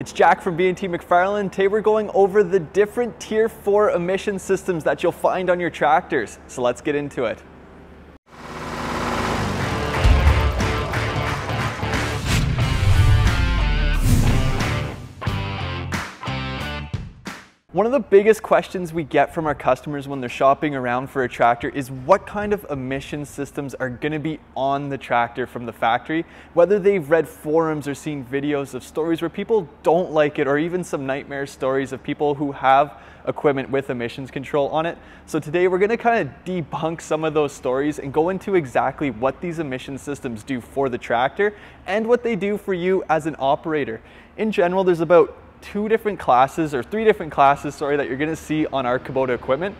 It's Jack from B&T MacFarlane. Today we're going over the different Tier 4 emission systems that you'll find on your tractors. So let's get into it. One of the biggest questions we get from our customers when they're shopping around for a tractor is what kind of emission systems are going to be on the tractor from the factory. Whether they've read forums or seen videos of stories where people don't like it or even some nightmare stories of people who have equipment with emissions control on it. So today we're going to kind of debunk some of those stories and go into exactly what these emission systems do for the tractor and what they do for you as an operator. In general, there's about two different classes or three different classes, sorry, that you're gonna see on our Kubota equipment.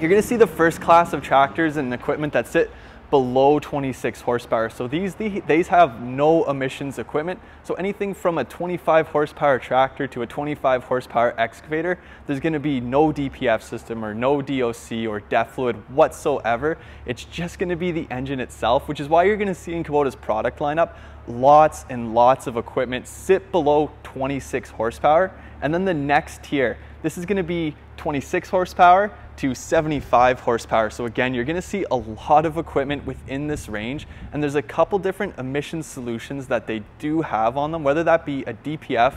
You're gonna see the first class of tractors and equipment that sit below 26 horsepower. So these, these have no emissions equipment. So anything from a 25 horsepower tractor to a 25 horsepower excavator, there's gonna be no DPF system or no DOC or DEF fluid whatsoever. It's just gonna be the engine itself, which is why you're gonna see in Kubota's product lineup, lots and lots of equipment sit below 26 horsepower. And then the next tier, this is gonna be 26 horsepower to 75 horsepower. So again, you're gonna see a lot of equipment within this range, and there's a couple different emission solutions that they do have on them, whether that be a DPF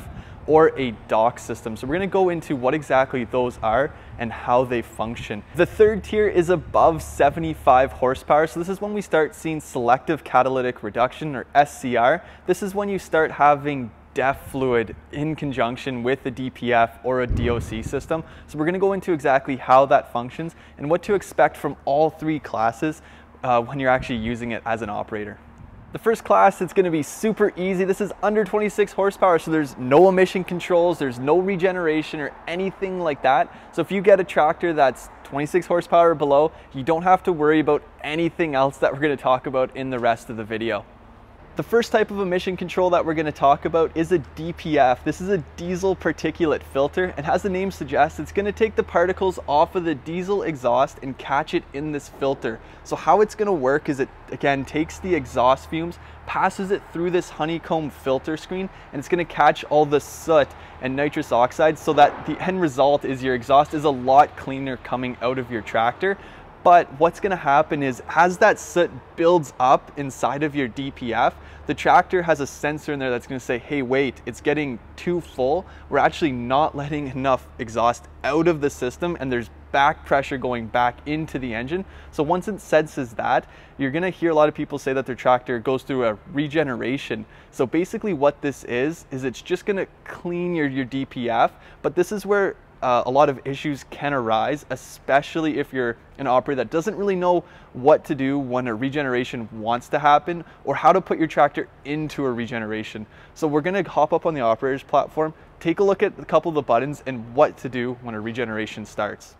or a DOC system. So we're gonna go into what exactly those are and how they function. The third tier is above 75 horsepower. So this is when we start seeing selective catalytic reduction or SCR. This is when you start having DEF fluid in conjunction with a DPF or a DOC system. So we're gonna go into exactly how that functions and what to expect from all three classes uh, when you're actually using it as an operator. The first class, it's gonna be super easy. This is under 26 horsepower, so there's no emission controls, there's no regeneration or anything like that. So if you get a tractor that's 26 horsepower or below, you don't have to worry about anything else that we're gonna talk about in the rest of the video. The first type of emission control that we're gonna talk about is a DPF. This is a diesel particulate filter and as the name suggests, it's gonna take the particles off of the diesel exhaust and catch it in this filter. So how it's gonna work is it, again, takes the exhaust fumes, passes it through this honeycomb filter screen, and it's gonna catch all the soot and nitrous oxide so that the end result is your exhaust is a lot cleaner coming out of your tractor. But what's gonna happen is as that soot builds up inside of your DPF, the tractor has a sensor in there that's gonna say, hey, wait, it's getting too full. We're actually not letting enough exhaust out of the system and there's back pressure going back into the engine. So once it senses that, you're gonna hear a lot of people say that their tractor goes through a regeneration. So basically what this is, is it's just gonna clean your, your DPF, but this is where uh, a lot of issues can arise, especially if you're an operator that doesn't really know what to do when a regeneration wants to happen or how to put your tractor into a regeneration. So we're gonna hop up on the operator's platform, take a look at a couple of the buttons and what to do when a regeneration starts.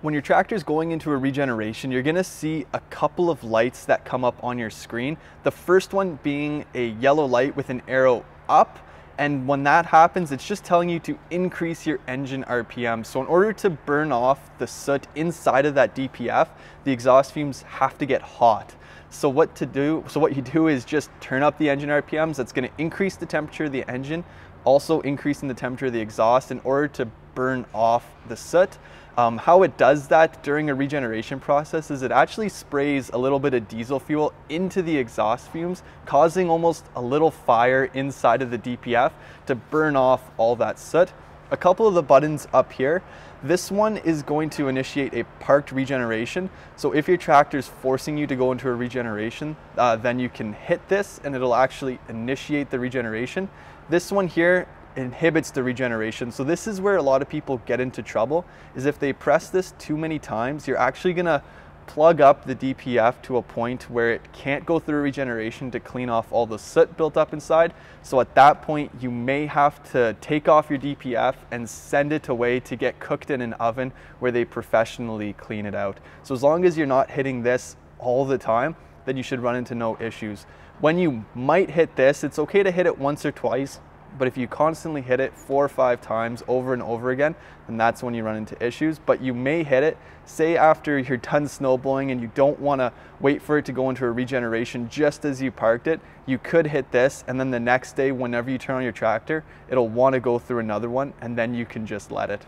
When your tractor is going into a regeneration, you're gonna see a couple of lights that come up on your screen. The first one being a yellow light with an arrow up and when that happens, it's just telling you to increase your engine RPM. So in order to burn off the soot inside of that DPF, the exhaust fumes have to get hot. So what to do, so what you do is just turn up the engine RPMs. That's gonna increase the temperature of the engine, also increasing the temperature of the exhaust in order to burn off the soot. Um, how it does that during a regeneration process is it actually sprays a little bit of diesel fuel into the exhaust fumes, causing almost a little fire inside of the DPF to burn off all that soot. A couple of the buttons up here, this one is going to initiate a parked regeneration. So if your tractor is forcing you to go into a regeneration, uh, then you can hit this and it'll actually initiate the regeneration. This one here inhibits the regeneration. So this is where a lot of people get into trouble is if they press this too many times, you're actually gonna plug up the DPF to a point where it can't go through regeneration to clean off all the soot built up inside. So at that point, you may have to take off your DPF and send it away to get cooked in an oven where they professionally clean it out. So as long as you're not hitting this all the time, then you should run into no issues. When you might hit this, it's okay to hit it once or twice But if you constantly hit it four or five times over and over again, then that's when you run into issues. But you may hit it, say after you're done snowblowing and you don't wanna wait for it to go into a regeneration just as you parked it, you could hit this and then the next day, whenever you turn on your tractor, it'll wanna go through another one and then you can just let it.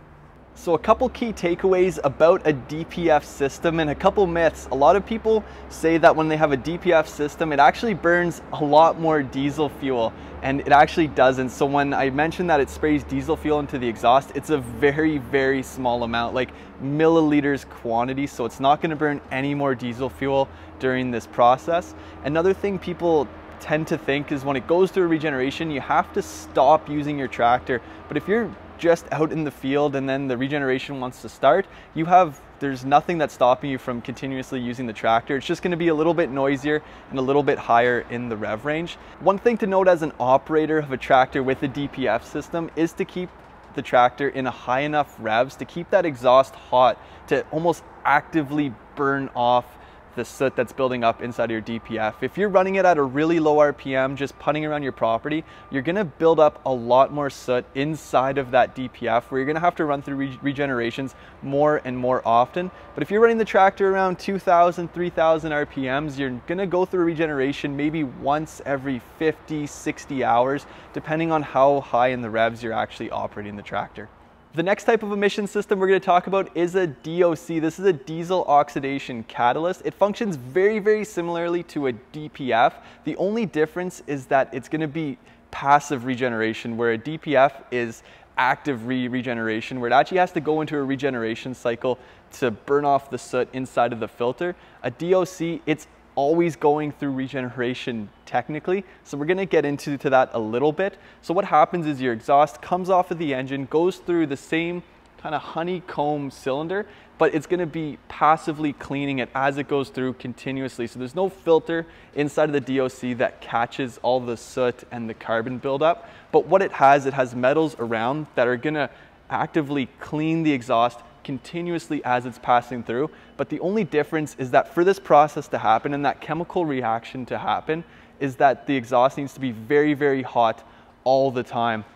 So a couple key takeaways about a DPF system and a couple myths. A lot of people say that when they have a DPF system, it actually burns a lot more diesel fuel and it actually doesn't. So when I mentioned that it sprays diesel fuel into the exhaust, it's a very, very small amount, like milliliters quantity. So it's not gonna burn any more diesel fuel during this process. Another thing people tend to think is when it goes through regeneration, you have to stop using your tractor. But if you're just out in the field and then the regeneration wants to start, you have, there's nothing that's stopping you from continuously using the tractor. It's just gonna be a little bit noisier and a little bit higher in the rev range. One thing to note as an operator of a tractor with a DPF system is to keep the tractor in a high enough revs to keep that exhaust hot to almost actively burn off the soot that's building up inside of your DPF. If you're running it at a really low RPM, just putting around your property, you're gonna build up a lot more soot inside of that DPF where you're gonna have to run through re regenerations more and more often. But if you're running the tractor around 2,000, 3,000 RPMs, you're gonna go through a regeneration maybe once every 50, 60 hours, depending on how high in the revs you're actually operating the tractor. The next type of emission system we're going to talk about is a DOC. This is a diesel oxidation catalyst. It functions very, very similarly to a DPF. The only difference is that it's going to be passive regeneration, where a DPF is active re regeneration, where it actually has to go into a regeneration cycle to burn off the soot inside of the filter. A DOC, it's always going through regeneration technically. So we're gonna get into to that a little bit. So what happens is your exhaust comes off of the engine, goes through the same kind of honeycomb cylinder, but it's gonna be passively cleaning it as it goes through continuously. So there's no filter inside of the DOC that catches all the soot and the carbon buildup. But what it has, it has metals around that are gonna actively clean the exhaust continuously as it's passing through. But the only difference is that for this process to happen and that chemical reaction to happen is that the exhaust needs to be very, very hot all the time.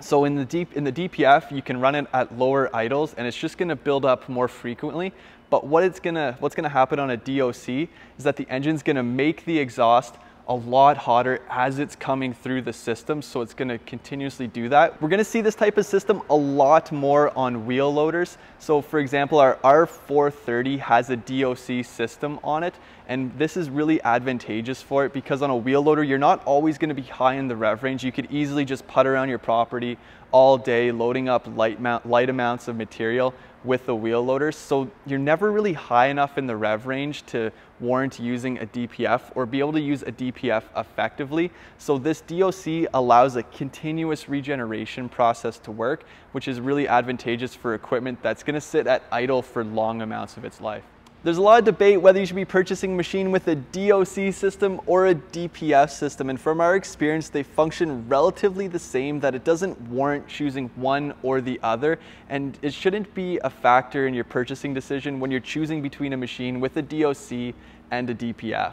So in the deep in the DPF, you can run it at lower idles and it's just gonna build up more frequently. But what it's gonna what's gonna happen on a DOC is that the engine's gonna make the exhaust a lot hotter as it's coming through the system, so it's gonna continuously do that. We're gonna see this type of system a lot more on wheel loaders. So for example, our R430 has a DOC system on it, and this is really advantageous for it because on a wheel loader, you're not always gonna be high in the rev range. You could easily just put around your property all day, loading up light, light amounts of material with the wheel loaders. So you're never really high enough in the rev range to warrant using a DPF or be able to use a DPF effectively. So this DOC allows a continuous regeneration process to work, which is really advantageous for equipment that's gonna sit at idle for long amounts of its life. There's a lot of debate whether you should be purchasing a machine with a DOC system or a DPF system, and from our experience, they function relatively the same, that it doesn't warrant choosing one or the other, and it shouldn't be a factor in your purchasing decision when you're choosing between a machine with a DOC and a DPF.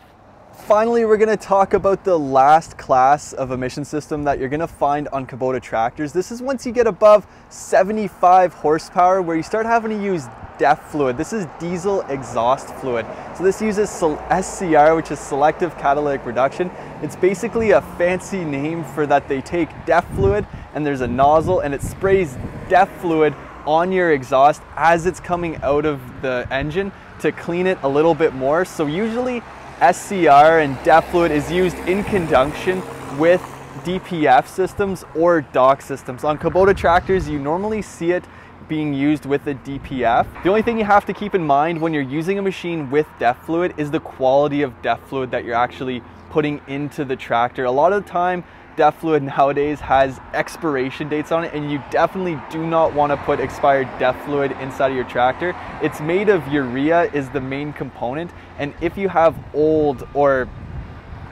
Finally, we're gonna talk about the last class of emission system that you're gonna find on Kubota tractors. This is once you get above 75 horsepower where you start having to use DEF fluid. This is diesel exhaust fluid. So this uses SCR, which is selective catalytic reduction. It's basically a fancy name for that they take DEF fluid and there's a nozzle and it sprays DEF fluid on your exhaust as it's coming out of the engine to clean it a little bit more. So usually SCR and DEF fluid is used in conjunction with DPF systems or DOC systems. On Kubota tractors, you normally see it being used with a DPF. The only thing you have to keep in mind when you're using a machine with DEF fluid is the quality of DEF fluid that you're actually putting into the tractor. A lot of the time, DEF fluid nowadays has expiration dates on it and you definitely do not want to put expired DEF fluid inside of your tractor. It's made of urea is the main component and if you have old or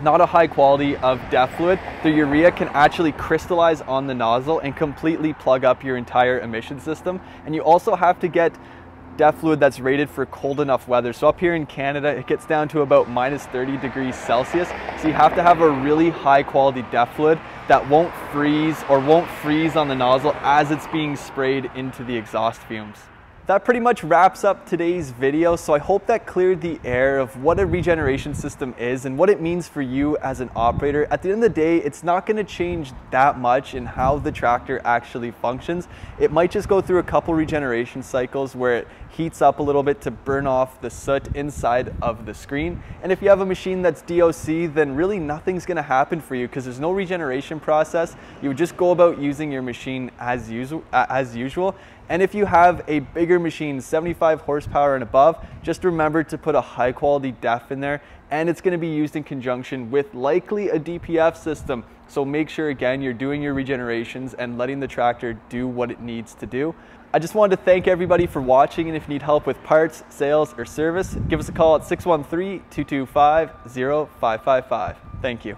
not a high quality of DEF fluid, the urea can actually crystallize on the nozzle and completely plug up your entire emission system. And you also have to get DEF fluid that's rated for cold enough weather. So up here in Canada, it gets down to about minus 30 degrees Celsius. So you have to have a really high quality DEF fluid that won't freeze or won't freeze on the nozzle as it's being sprayed into the exhaust fumes. That pretty much wraps up today's video, so I hope that cleared the air of what a regeneration system is and what it means for you as an operator. At the end of the day, it's not gonna change that much in how the tractor actually functions. It might just go through a couple regeneration cycles where it heats up a little bit to burn off the soot inside of the screen. And if you have a machine that's DOC, then really nothing's gonna happen for you because there's no regeneration process. You would just go about using your machine as usual. As usual. And if you have a bigger machine, 75 horsepower and above, just remember to put a high quality DEF in there and it's gonna be used in conjunction with likely a DPF system. So make sure again, you're doing your regenerations and letting the tractor do what it needs to do. I just wanted to thank everybody for watching and if you need help with parts, sales, or service, give us a call at 613-225-0555. Thank you.